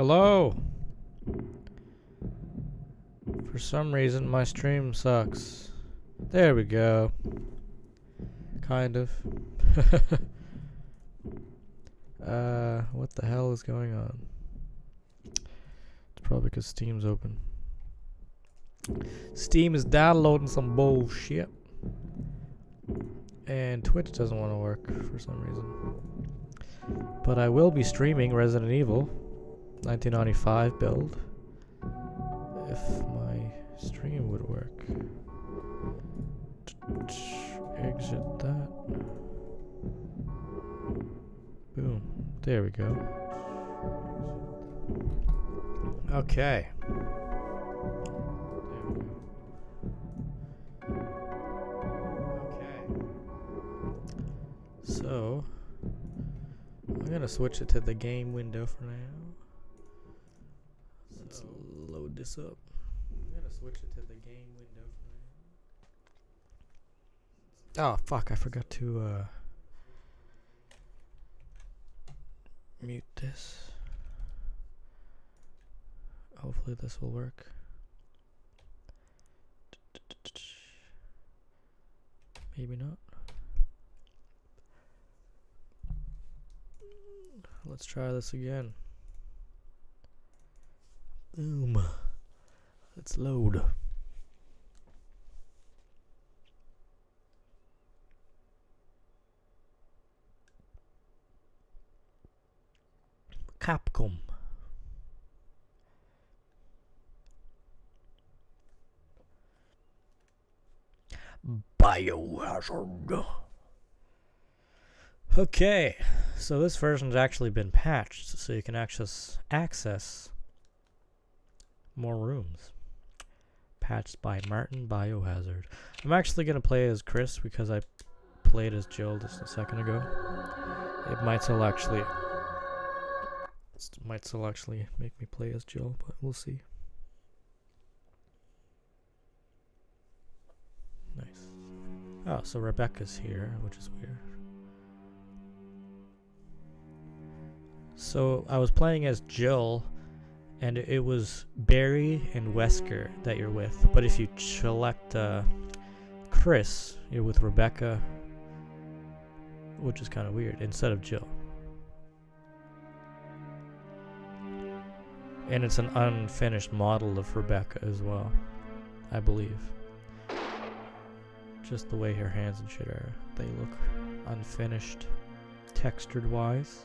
Hello. For some reason, my stream sucks. There we go. Kind of. uh, what the hell is going on? It's probably because Steam's open. Steam is downloading some bullshit. And Twitch doesn't want to work for some reason. But I will be streaming Resident Evil 1995 build if my stream would work. Exit that. Boom. There we go. Okay. So, I'm gonna switch it to the game window for now. Load this up. I'm gonna switch it to the game window for now. Oh fuck! I forgot to uh, mute this. Hopefully this will work. Maybe not. Let's try this again. Boom. Let's load. Capcom. Biohazard. Okay, so this version's actually been patched, so you can access access more rooms. Patched by Martin Biohazard. I'm actually gonna play as Chris because I played as Jill just a second ago. It might still actually might still actually make me play as Jill, but we'll see. Nice. Oh, so Rebecca's here, which is weird. So I was playing as Jill, and it was Barry and Wesker that you're with. But if you select uh, Chris, you're with Rebecca, which is kind of weird, instead of Jill. And it's an unfinished model of Rebecca as well, I believe. Just the way her hands and shit are, they look unfinished, textured wise.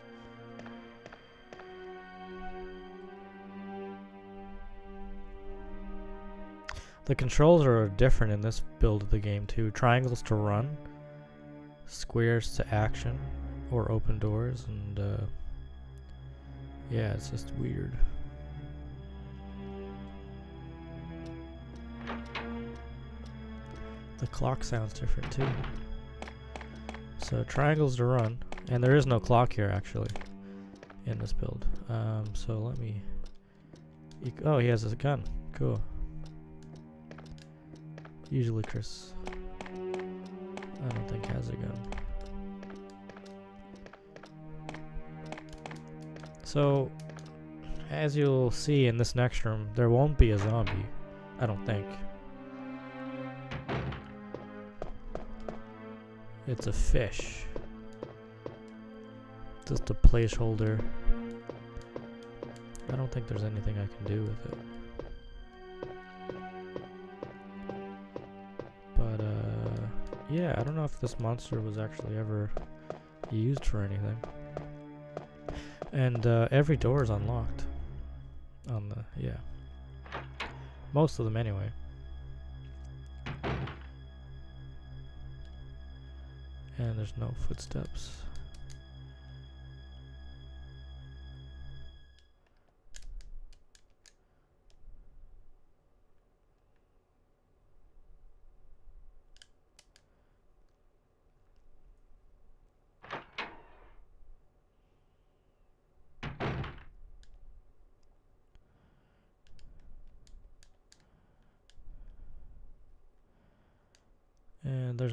The controls are different in this build of the game too. Triangles to run, squares to action, or open doors, and uh, yeah, it's just weird. The clock sounds different too. So triangles to run, and there is no clock here actually in this build. Um, so let me. oh, he has a gun. Cool. Usually Chris, I don't think has a gun. So, as you'll see in this next room, there won't be a zombie. I don't think. It's a fish. Just a placeholder. I don't think there's anything I can do with it. Yeah, I don't know if this monster was actually ever used for anything. And, uh, every door is unlocked. On the, yeah. Most of them anyway. And there's no footsteps.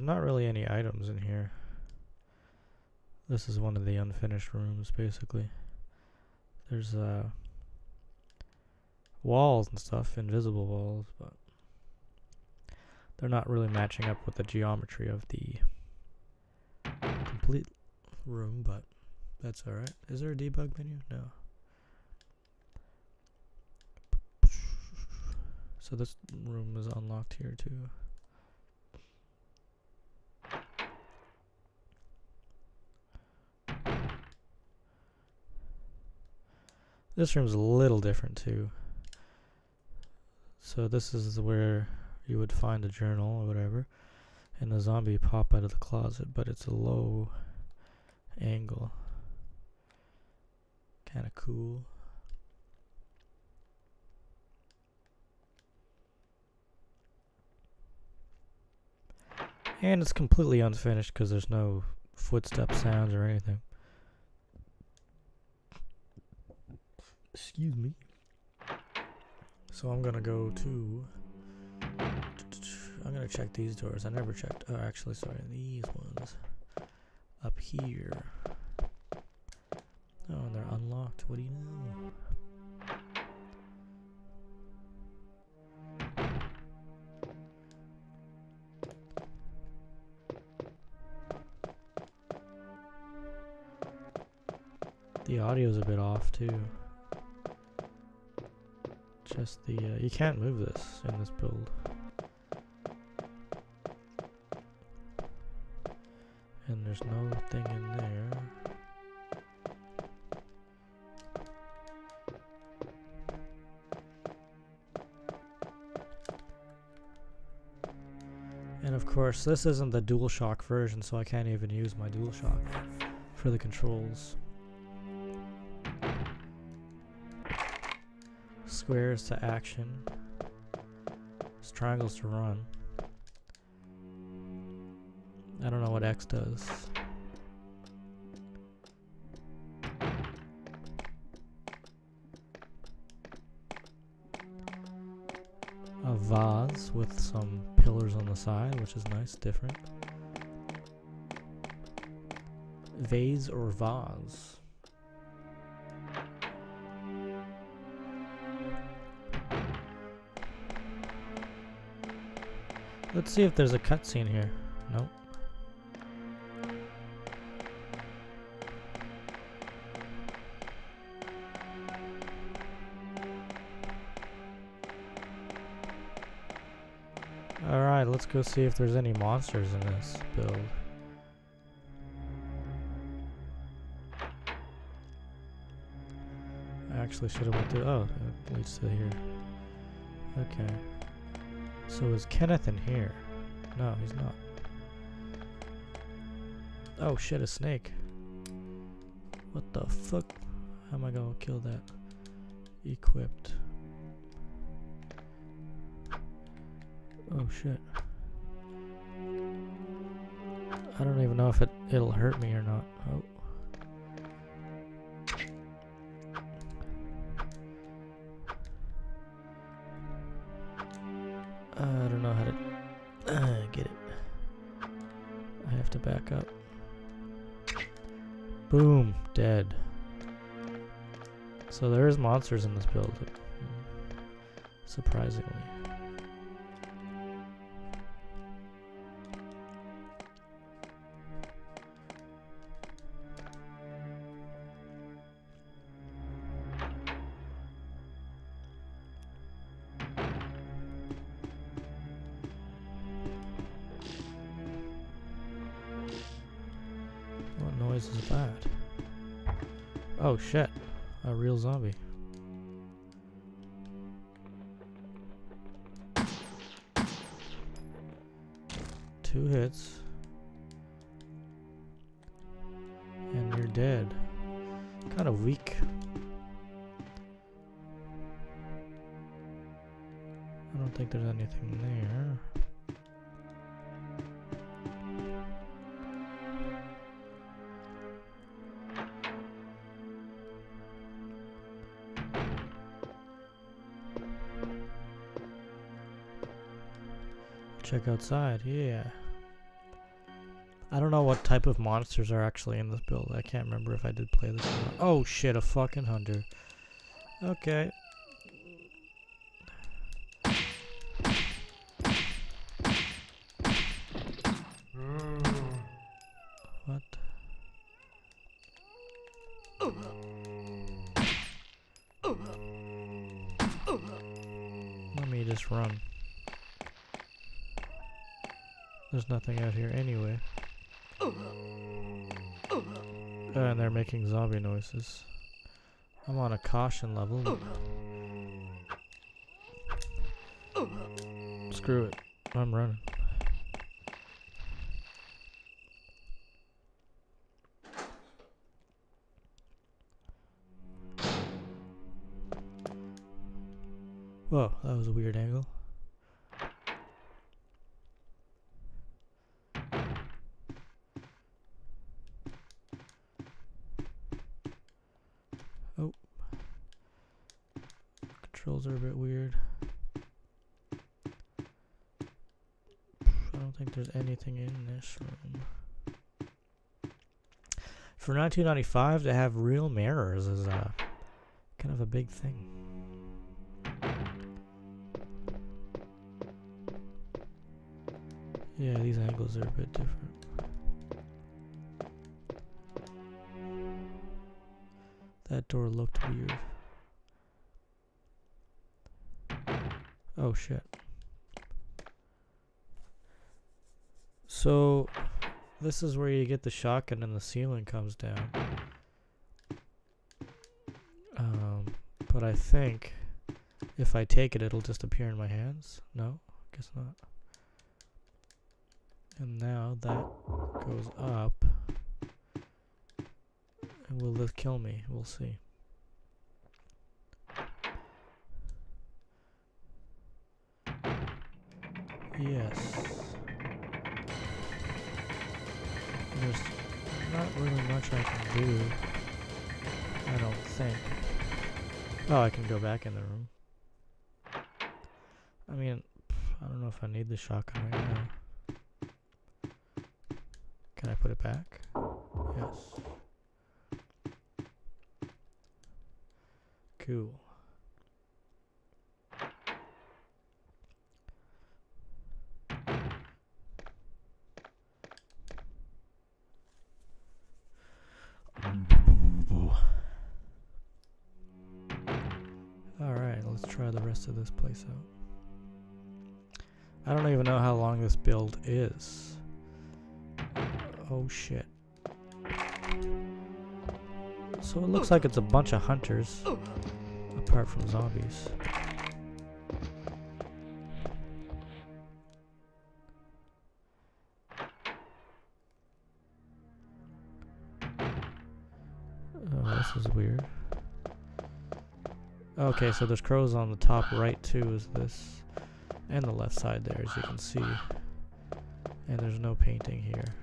There's not really any items in here. This is one of the unfinished rooms, basically. There's uh, walls and stuff, invisible walls, but they're not really matching up with the geometry of the complete room, but that's alright. Is there a debug menu? No. So this room is unlocked here too. This room's a little different too. So this is where you would find a journal or whatever. And the zombie pop out of the closet, but it's a low angle. Kinda cool. And it's completely unfinished because there's no footstep sounds or anything. Excuse me. So I'm gonna go to. I'm gonna check these doors. I never checked. Oh, actually, sorry, these ones up here. Oh, they're unlocked. What do you know? The audio's a bit off too. Just the, uh, you can't move this in this build. And there's no thing in there. And of course, this isn't the DualShock version, so I can't even use my DualShock for the controls. Squares to action. It's Triangles to run. I don't know what X does. A vase with some pillars on the side, which is nice, different. Vase or vase? Let's see if there's a cutscene here. Nope. Alright, let's go see if there's any monsters in this build. I actually should have went to- oh, it leads to here. Okay. So is Kenneth in here? No, he's not. Oh shit, a snake. What the fuck? How am I gonna kill that? Equipped. Oh shit. I don't even know if it, it'll hurt me or not. Oh. So there is monsters in this build, surprisingly. outside, yeah. I don't know what type of monsters are actually in this build. I can't remember if I did play this Oh shit, a fucking hunter. Okay. What? Let me just run. There's nothing out here anyway. and they're making zombie noises. I'm on a caution level. Screw it. I'm running. For 1995 to have real mirrors is uh, kind of a big thing. Yeah, these angles are a bit different. That door looked weird. Oh shit. So, this is where you get the shotgun and the ceiling comes down. Um, but I think if I take it, it'll just appear in my hands. No? Guess not. And now that goes up. And will this kill me? We'll see. Yes. There's not really much I can do. I don't think. Oh, I can go back in the room. I mean, I don't know if I need the shotgun right now. Can I put it back? Yes. Cool. Rest of this place out. I don't even know how long this build is. Oh shit. So it looks like it's a bunch of hunters, apart from zombies. Oh, this is weird. Okay, so there's crows on the top right too, is this. And the left side there, as you can see. And there's no painting here.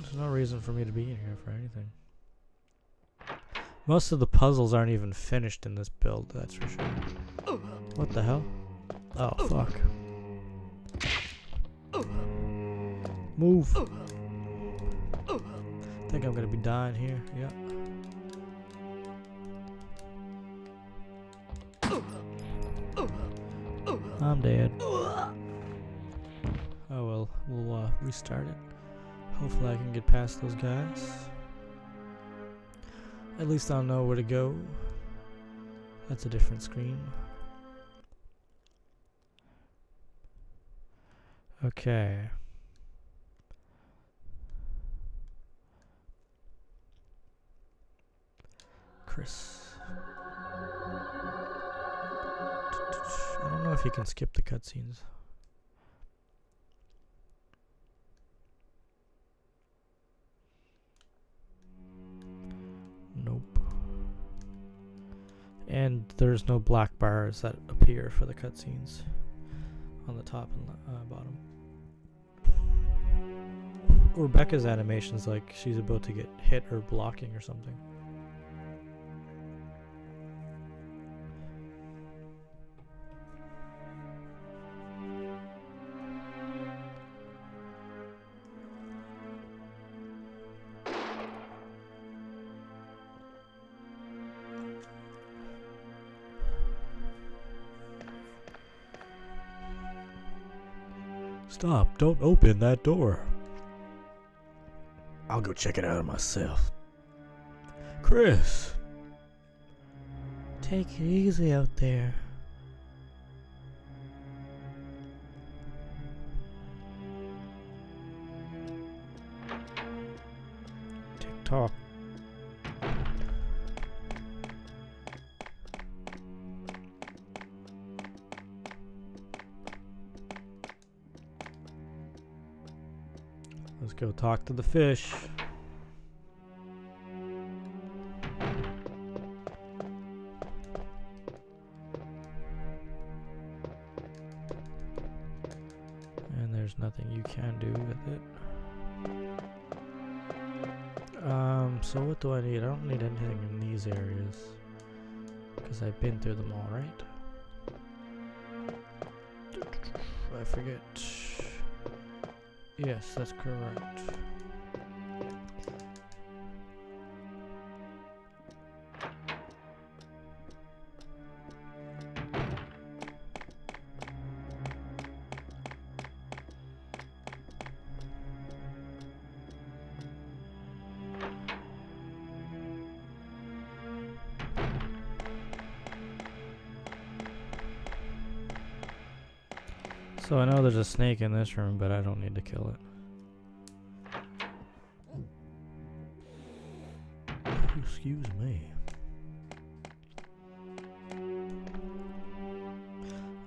There's no reason for me to be in here for anything. Most of the puzzles aren't even finished in this build, that's for sure. What the hell? Oh, fuck. Move! I think I'm gonna be dying here, yeah. I'm dead. Oh well, we'll uh, restart it. Hopefully I can get past those guys. At least I'll know where to go. That's a different screen. Okay. Chris. I don't know if you can skip the cutscenes. Nope. And there's no black bars that appear for the cutscenes on the top and uh, bottom. Rebecca's animation's like she's about to get hit or blocking or something. Stop, don't open that door. I'll go check it out myself. Chris! Take it easy out there. Tick tock. Talk to the fish. And there's nothing you can do with it. Um, so what do I need? I don't need anything in these areas. Because I've been through them all, right? I forget. Yes, that's correct. Snake in this room, but I don't need to kill it. Excuse me.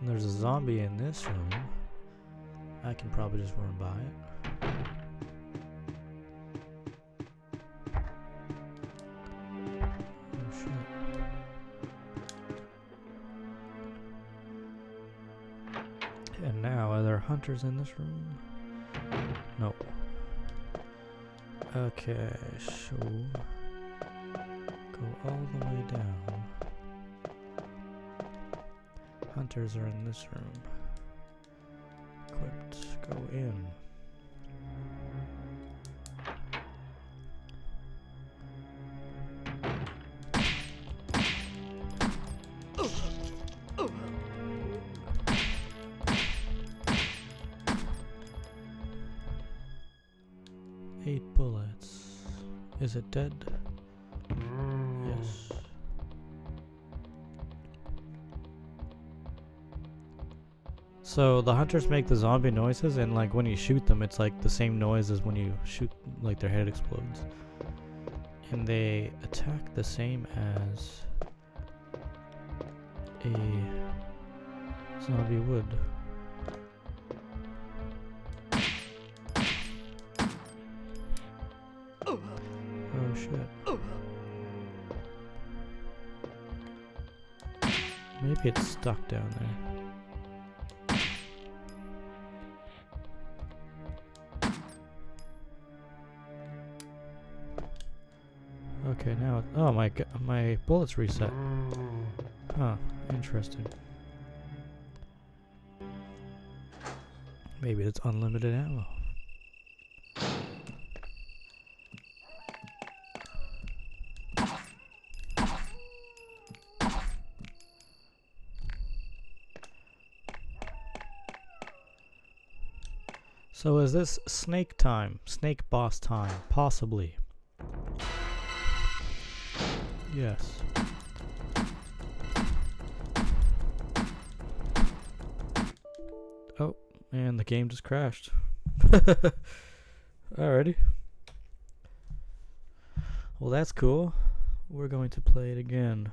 And there's a zombie in this room. I can probably just run by it. Hunters in this room? No. Okay, so go all the way down. Hunters are in this room. Equipped, go in. Is it dead? Yes. So the hunters make the zombie noises, and like when you shoot them, it's like the same noise as when you shoot, like their head explodes. And they attack the same as a zombie would. Stuck down there. Okay, now oh my g- my bullets reset. Huh, interesting. Maybe it's unlimited ammo. So is this snake time? Snake boss time? Possibly. Yes. Oh, and the game just crashed. Alrighty. Well, that's cool. We're going to play it again.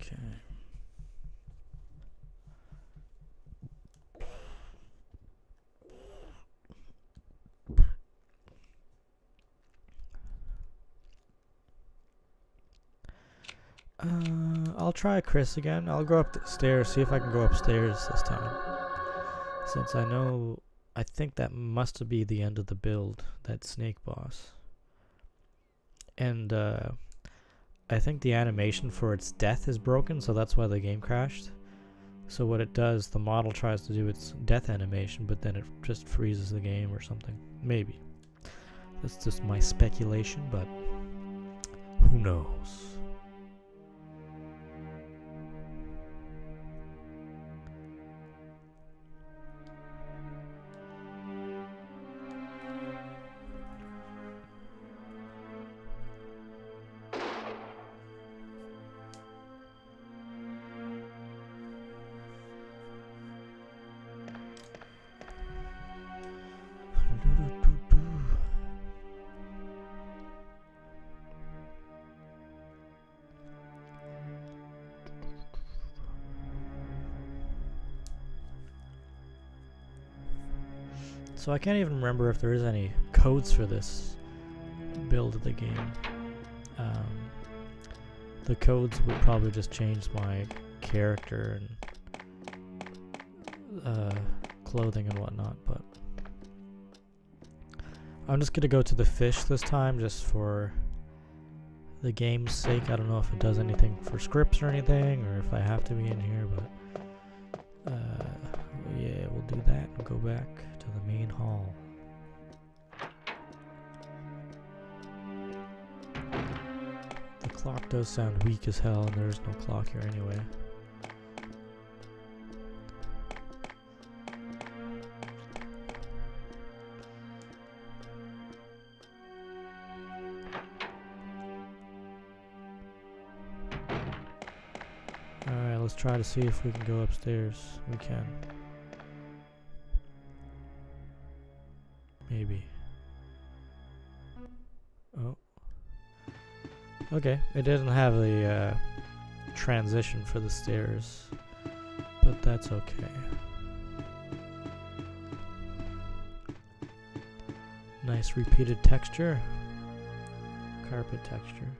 Okay. Uh, I'll try Chris again. I'll go up the stairs, see if I can go upstairs this time. Since I know, I think that must be the end of the build, that snake boss. And, uh, I think the animation for its death is broken, so that's why the game crashed. So what it does, the model tries to do its death animation, but then it just freezes the game or something. Maybe. That's just my speculation, but who knows? So I can't even remember if there is any codes for this build of the game. Um, the codes would probably just change my character and uh, clothing and whatnot, but I'm just gonna go to the fish this time just for the game's sake. I don't know if it does anything for scripts or anything, or if I have to be in here, but uh, yeah, we'll do that and go back main hall. The clock does sound weak as hell, and there's no clock here anyway. Alright, let's try to see if we can go upstairs. We can. Maybe. Oh. Okay, it doesn't have a uh, transition for the stairs, but that's okay. Nice repeated texture. Carpet texture.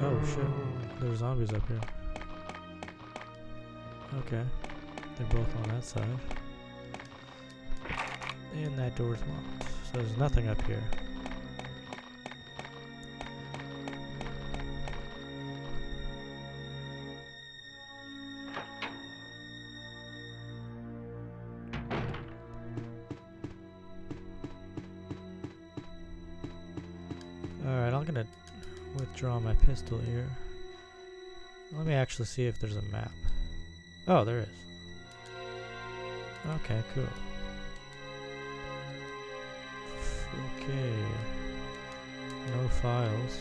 Oh shit, there's zombies up here. Okay, they're both on that side. And that door's locked, so there's nothing up here. Alright, I'm gonna withdraw my pistol here. Let me actually see if there's a map. Oh, there is. Okay, cool. Files.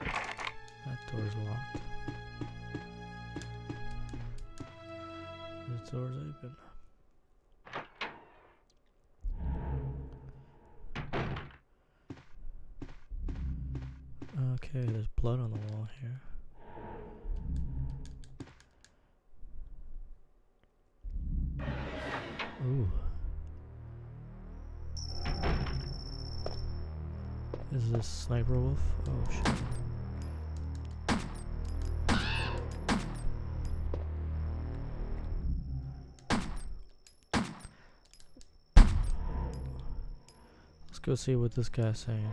That door's locked. This door's open. Okay, there's blood on the wall here. Ooh. This Sniper Wolf? Oh shit. Let's go see what this guy's saying.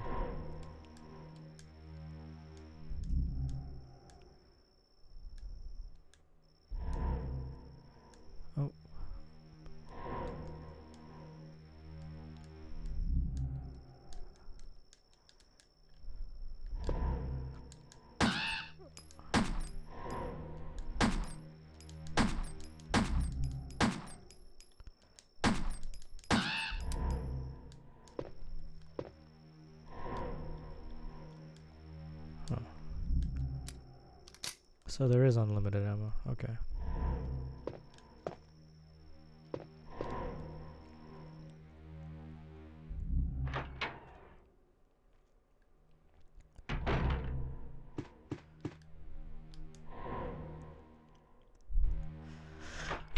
Unlimited ammo. Okay.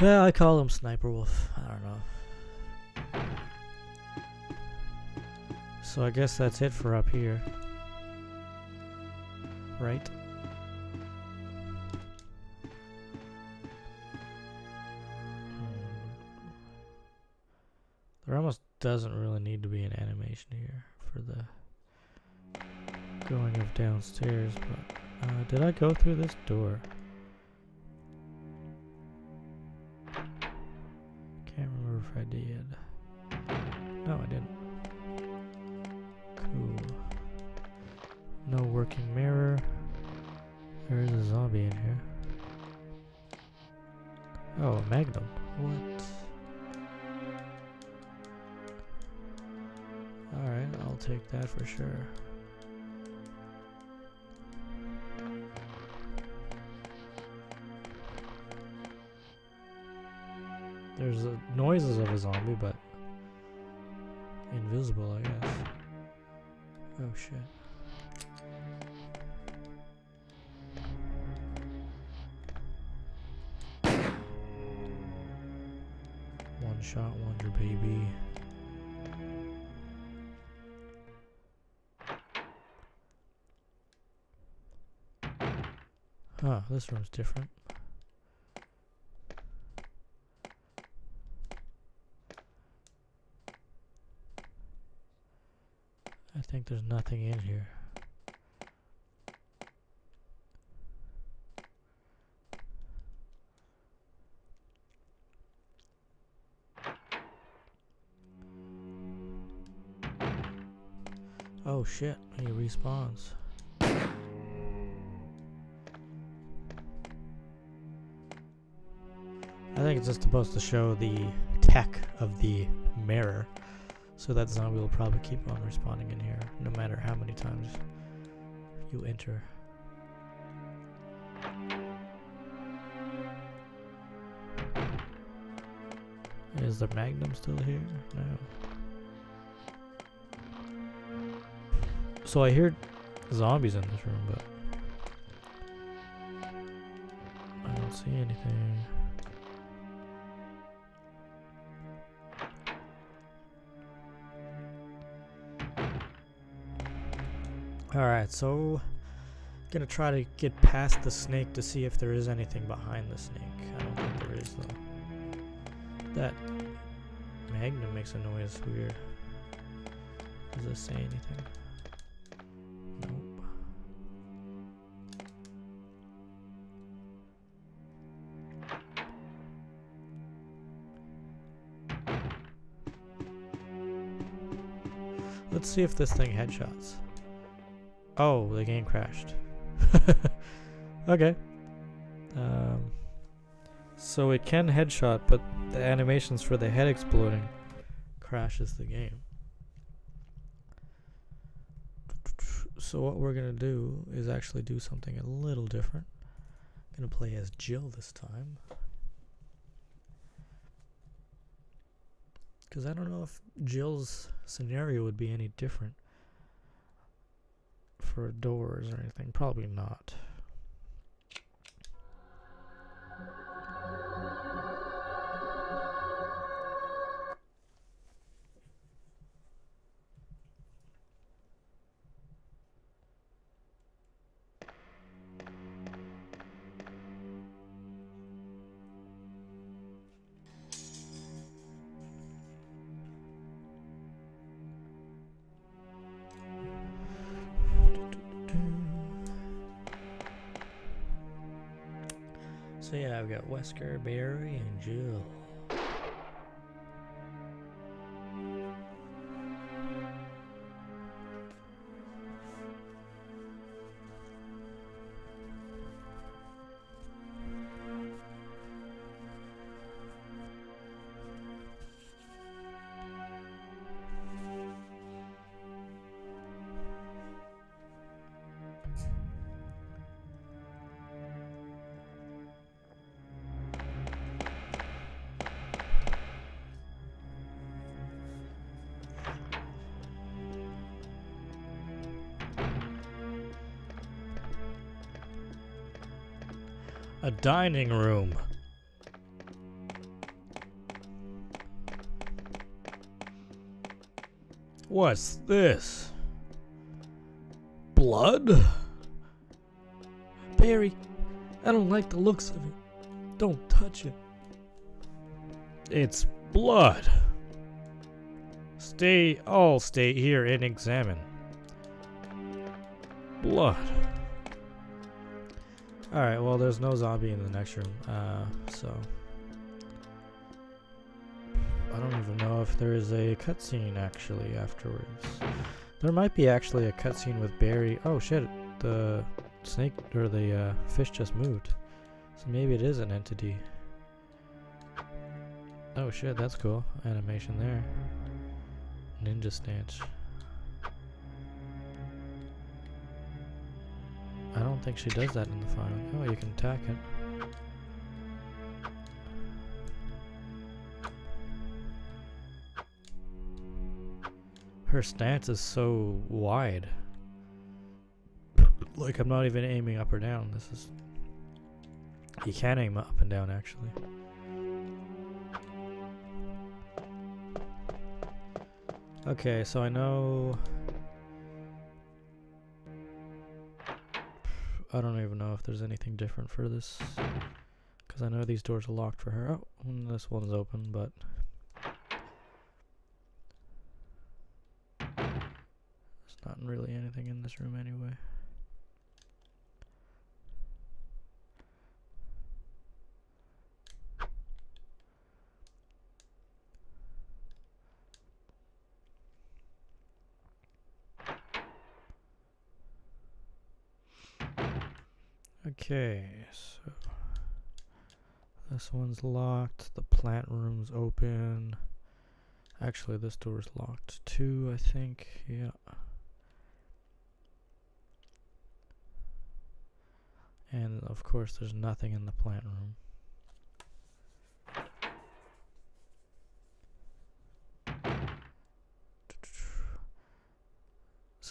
Yeah, I call him Sniper Wolf. I don't know. So I guess that's it for up here. Right? Doesn't really need to be an animation here for the going of downstairs, but uh, did I go through this door? Can't remember if I did. No, I didn't. Cool. No working mirror. There is a zombie in here. Oh, a magnum. What? Take that for sure. There's uh, noises of a zombie, but invisible, I guess. Oh shit. This room's different. I think there's nothing in here. Oh shit, he respawns. Think it's just supposed to show the tech of the mirror. So that zombie will probably keep on respawning in here, no matter how many times you enter. Is the Magnum still here? No. So I hear zombies in this room, but I don't see anything. Alright, so gonna try to get past the snake to see if there is anything behind the snake. I don't think there is though. That magnum makes a noise weird. Does it say anything? Nope. Let's see if this thing headshots. Oh, the game crashed. okay. Um, so it can headshot, but the animations for the head exploding crashes the game. So what we're gonna do is actually do something a little different. I'm gonna play as Jill this time. Because I don't know if Jill's scenario would be any different for doors or anything. Probably not. Wesker, Barry, and Jill. A dining room. What's this? Blood? Barry, I don't like the looks of it. Don't touch it. It's blood. Stay, all stay here and examine. Blood. Alright, well, there's no zombie in the next room, uh, so. I don't even know if there is a cutscene actually afterwards. There might be actually a cutscene with Barry. Oh shit, the snake or the uh, fish just moved. So maybe it is an entity. Oh shit, that's cool. Animation there. Ninja stance. I don't think she does that in the final. Oh, you can attack it. Her stance is so wide. Like, I'm not even aiming up or down. This is... You can aim up and down, actually. Okay, so I know... I don't even know if there's anything different for this. Because I know these doors are locked for her. Oh, this one's open, but... There's not really anything in this room anyway. Okay, so this one's locked. The plant room's open. Actually, this door's locked too, I think. Yeah. And of course, there's nothing in the plant room.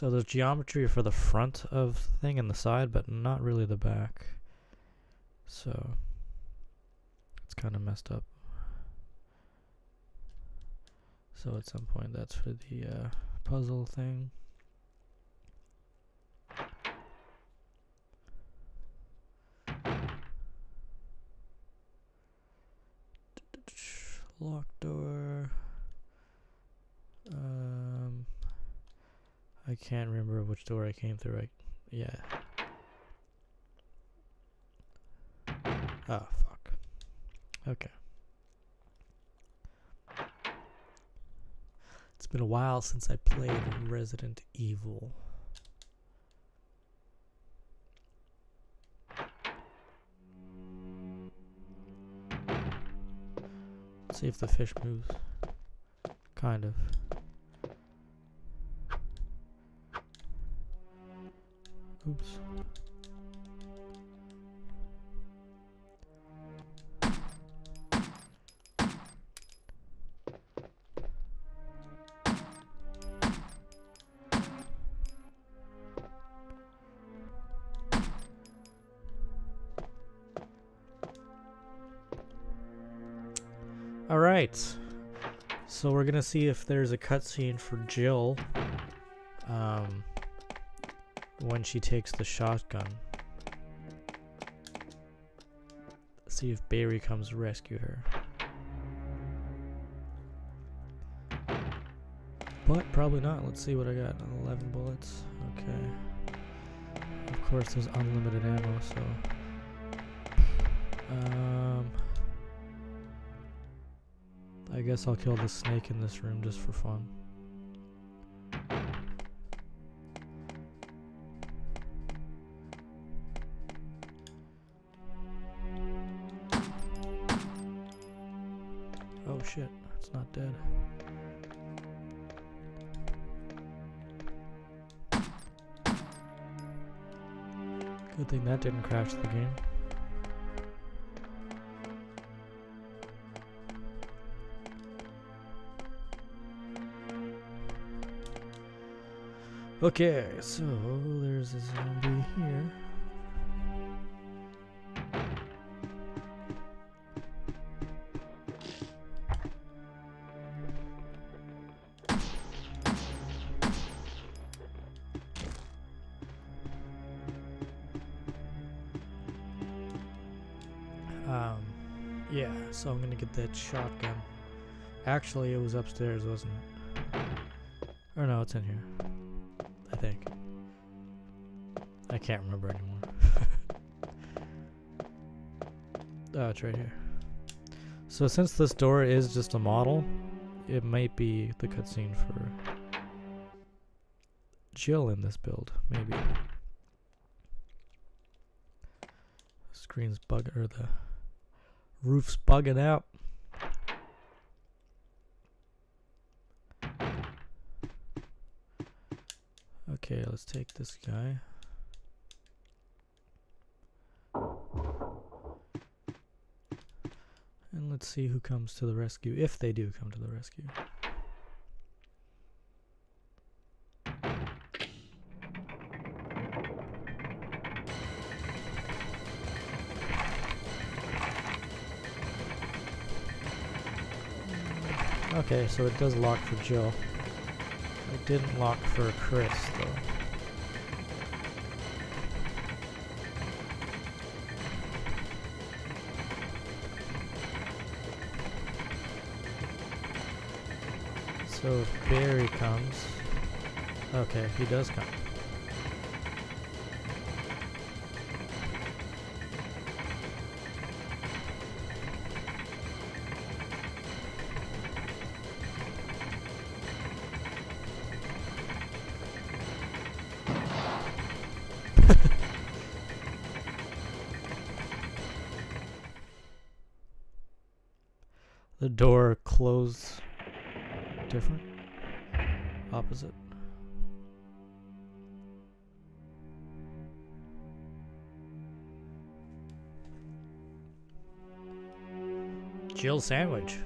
So there's geometry for the front of the thing and the side, but not really the back. So it's kind of messed up. So at some point that's for the uh, puzzle thing. Locked door. Um, I can't remember which door I came through. I, yeah. Oh, fuck. Okay. It's been a while since I played Resident Evil. See if the fish moves. Kind of. Oops. All right. So we're gonna see if there's a cutscene for Jill. Um, when she takes the shotgun. Let's See if Barry comes rescue her. But probably not. Let's see what I got. 11 bullets. Okay. Of course, there's unlimited ammo, so. Um. I guess I'll kill the snake in this room just for fun. Dead. Good thing that didn't crash the game. Okay, so there's a zombie here. That shotgun. Actually, it was upstairs, wasn't it? Or no, it's in here. I think. I can't remember anymore. oh, it's right here. So since this door is just a model, it might be the cutscene for Jill in this build, maybe. The screen's bug or the roof's bugging out. Okay, let's take this guy. And let's see who comes to the rescue, if they do come to the rescue. Okay, so it does lock for Jill. It didn't lock for Chris, though. So if Barry comes... Okay, he does come. The door closed different opposite. Jill sandwich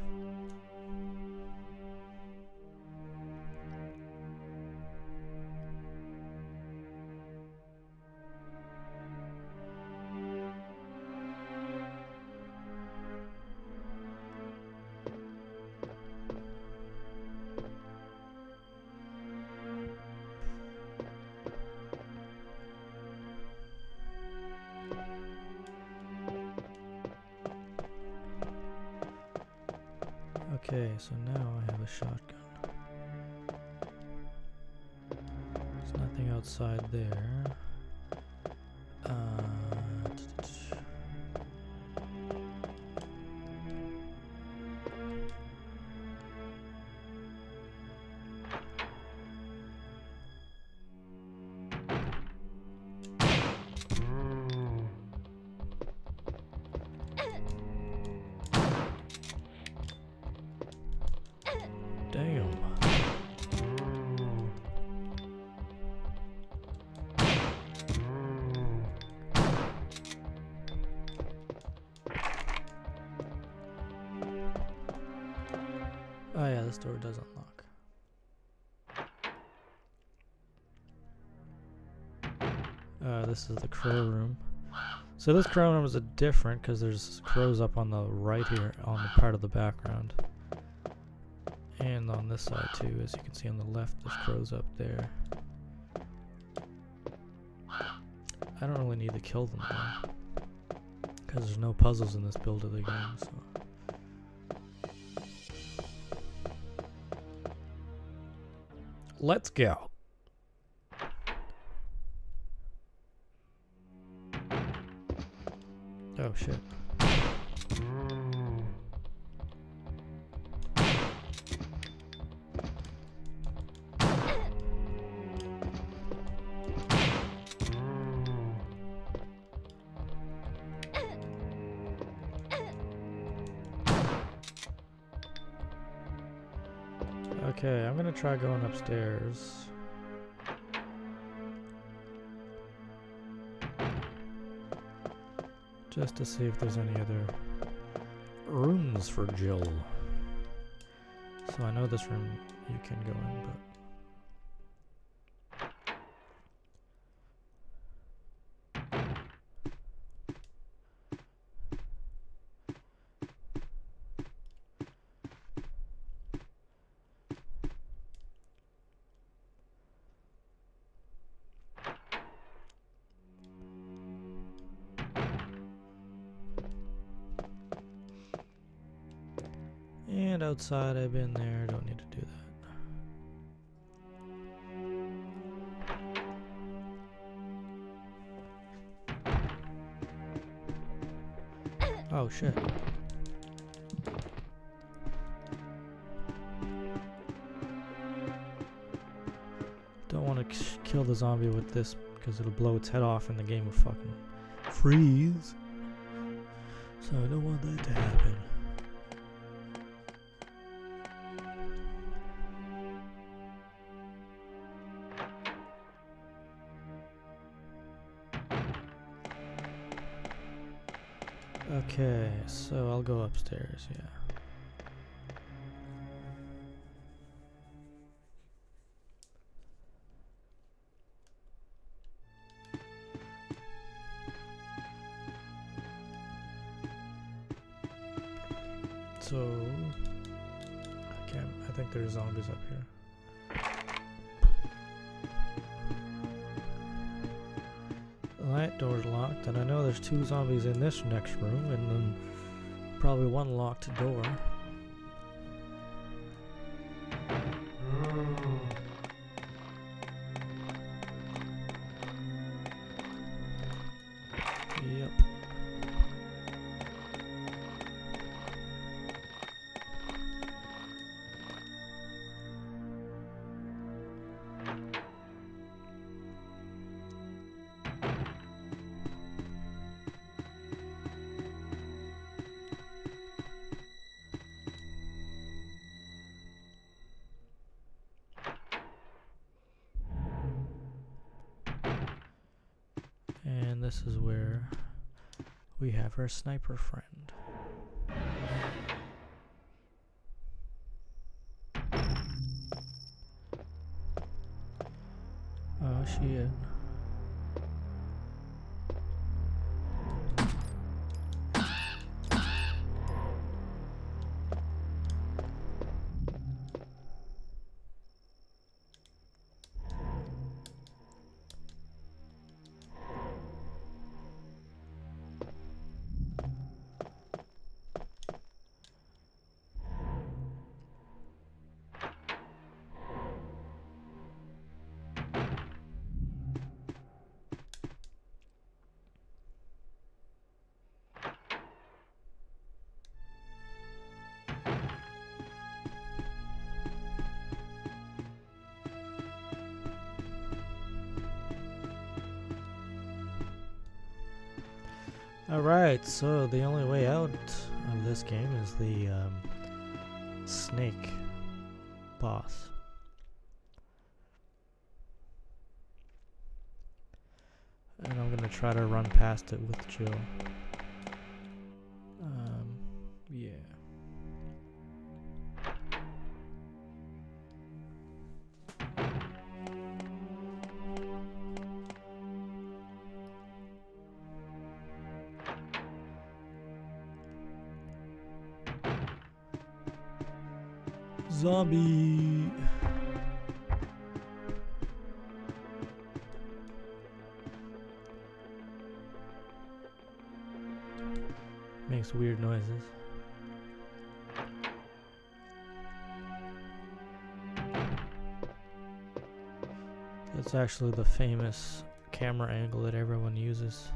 this door doesn't lock. Uh, this is the crow room. So this crow room is a different because there's crows up on the right here on the part of the background. And on this side too, as you can see on the left, there's crows up there. I don't really need to kill them though. Because there's no puzzles in this build of the game, so. Let's go. Oh shit. Try going upstairs. Just to see if there's any other rooms for Jill. So I know this room you can go in, but outside, I've been there. Don't need to do that. Oh shit. Don't want to kill the zombie with this because it'll blow its head off and the game will fucking freeze. So I don't want that to happen. go upstairs, yeah. So, I can't, I think there's zombies up here. That light door's locked, and I know there's two zombies in this next room, and then probably one locked door. Have our sniper friend. Alright, so the only way out of this game is the um, snake boss. And I'm gonna try to run past it with Jill. That's actually the famous camera angle that everyone uses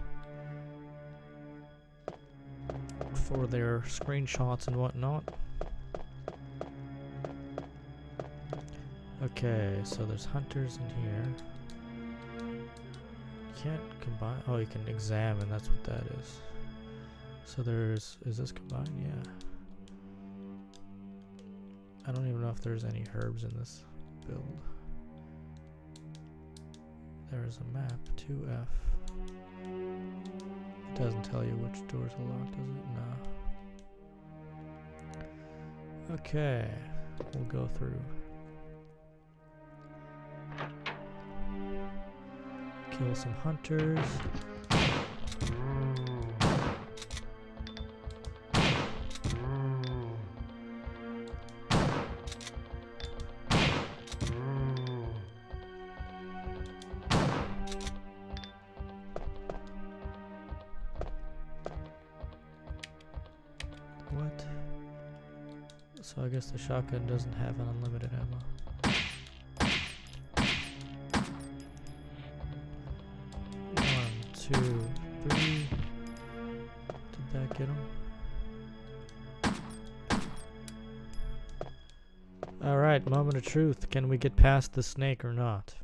for their screenshots and whatnot. Okay, so there's hunters in here. You can't combine. Oh, you can examine. That's what that is. So there's. Is this combined? Yeah. I don't even know if there's any herbs in this build. There's a map. 2F. It doesn't tell you which doors are locked, does it? No. Okay. We'll go through. Kill some hunters. Shotgun doesn't have an unlimited ammo. One, two, three. Did that get him? Alright, moment of truth. Can we get past the snake or not?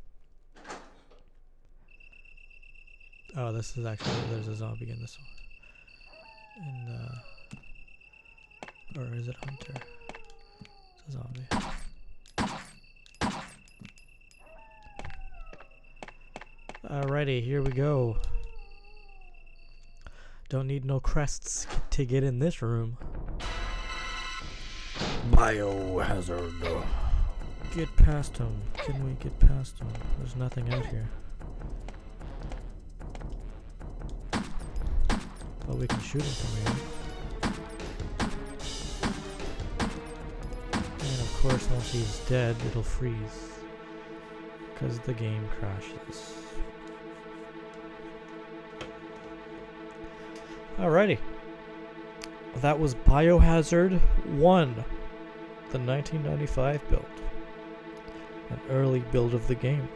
Oh, this is actually, there's a zombie in this one. And, uh, or is it hunter? It's a zombie. Alrighty, here we go. Don't need no crests to get in this room. Biohazard. Get past him. Can we get past him? There's nothing out here. But we can shoot him from here. Course, once he's dead, it'll freeze. Because the game crashes. Alrighty. That was Biohazard 1, the 1995 build. An early build of the game.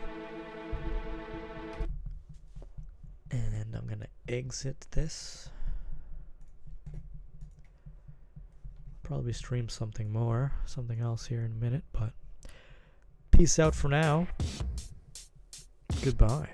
And I'm going to exit this. Probably stream something more, something else here in a minute, but peace out for now. Goodbye.